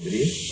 Abrir.